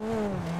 Mm.